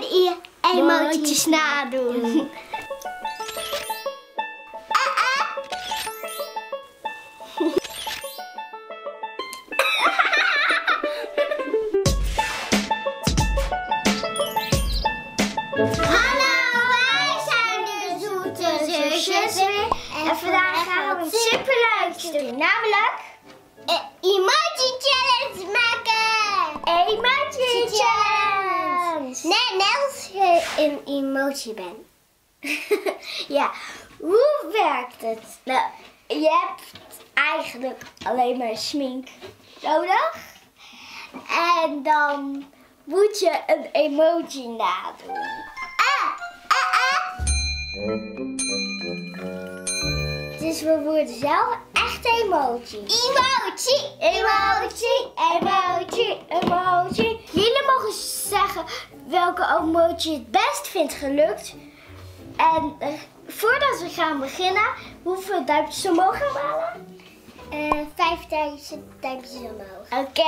we de emoties nadoen. Hallo, wij zijn de zoete zusjes weer. En vandaag gaan we iets superleuks doen. Namelijk emoji challenge maken. Emoji challenge. Nee, net als je een emoji bent. ja, hoe werkt het? Nou, je hebt eigenlijk alleen maar smink nodig. En dan moet je een emoji nadoen. Ah, ah, ah. Dus we worden zelf echt emoji. Emoji, emoji, emoji, emoji. Jullie mogen zeggen welke emoji het best vindt gelukt. En eh, voordat we gaan beginnen, hoeveel duimpjes omhoog gaan we halen? Uh, 5000 duimpjes omhoog. Oké,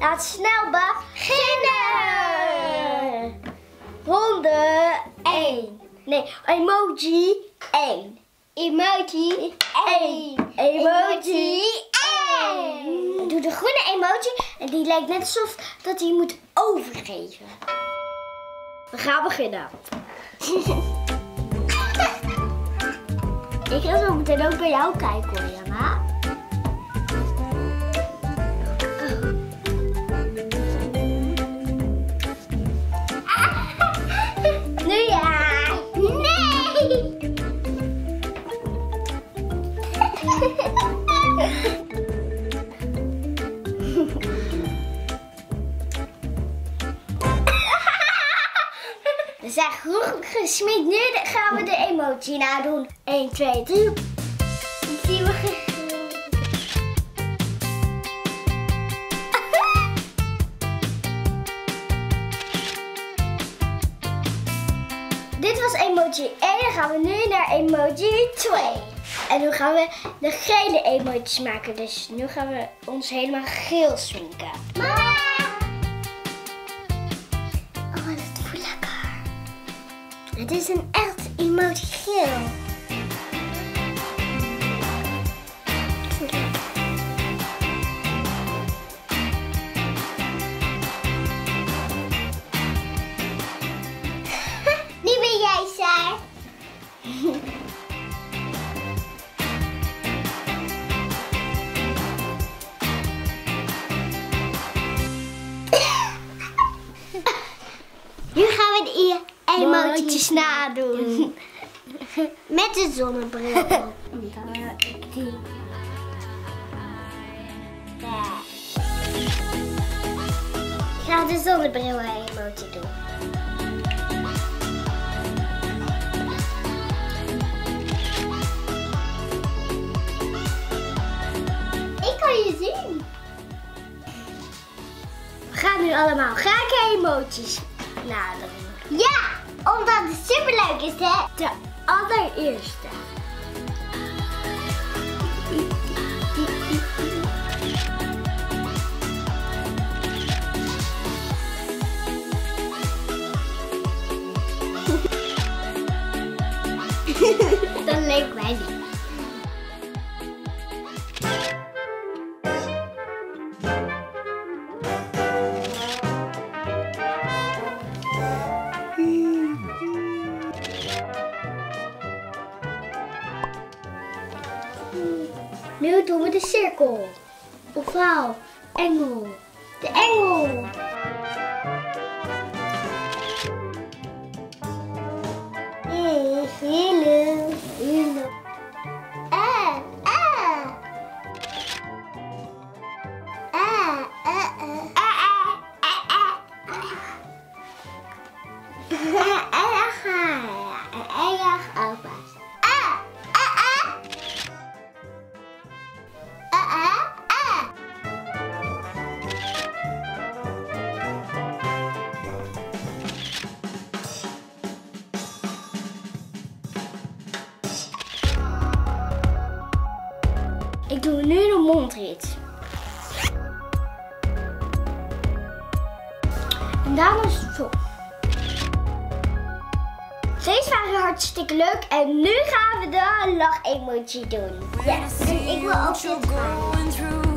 laten we snel beginnen. Ronde 1. Nee, emoji 1. Emoji 1. Emoji 1. Doe de groene emoji en die lijkt net alsof dat hij moet overgeven. We gaan beginnen. Ik ga zo meteen ook bij jou kijken hoor, Jana. We zijn goed gesminkt. Nu gaan we de emoji nadoen. 1, 2, 3. Zien we Dit was emoji 1. Dan gaan we nu naar emoji 2. En nu gaan we de gele emojis maken. Dus nu gaan we ons helemaal geel sminken. Het is een echt emoji geel. Nu ben jij Saar. Nu gaan we de emoties nadoen. Met de zonnebril op. Ik ga de zonnebril emoji doen. Ik kan je zien. We gaan nu allemaal gekke emoties nadoen. Ja, omdat het superleuk is, hè? De allereerste. Dat leek mij niet. Nu doen we de cirkel. Ovaal. Engel. De engel. Ik doe nu de mondrit. En daarna is het zo. Deze waren hartstikke leuk en nu gaan we de lach-emoji doen. Yes, en ik wil ook dit gaan.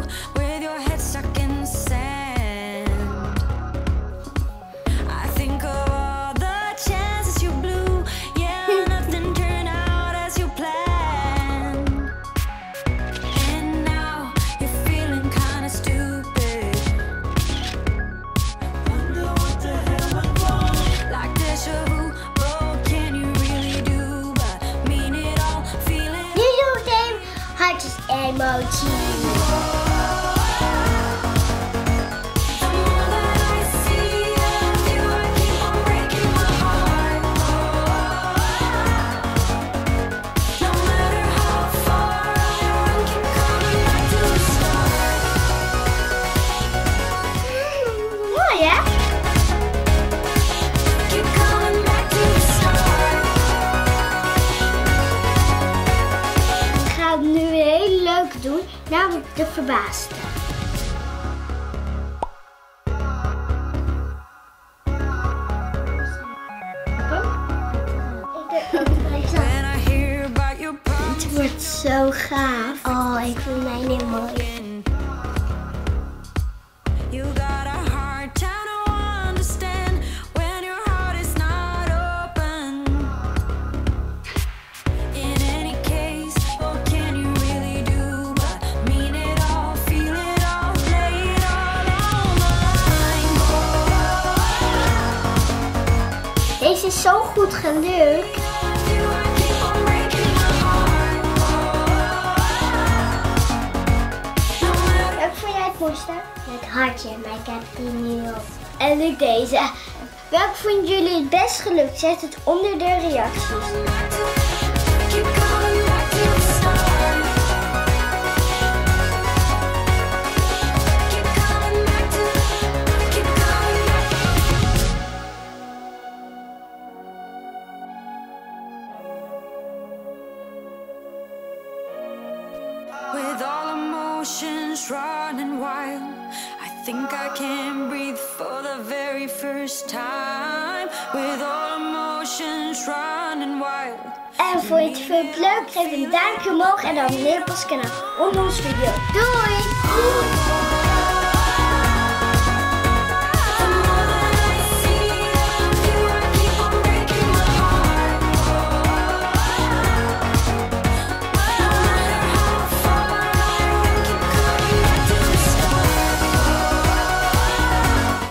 emoji. verbaasde. Het wordt zo gaaf. Oh, ik vind mij niet mooi. Deze is zo goed gelukt. Wat vond jij het mooiste? Het hartje, maar ik heb die nu. En nu deze. Welk vonden jullie het best gelukt? Zet het onder de reacties. think I can breathe for the very first time with all emotions running wild. En vond je het filmpje leuk? Geef een duimpje omhoog en abonneer op ons kanaal. Onder ons video. Doei!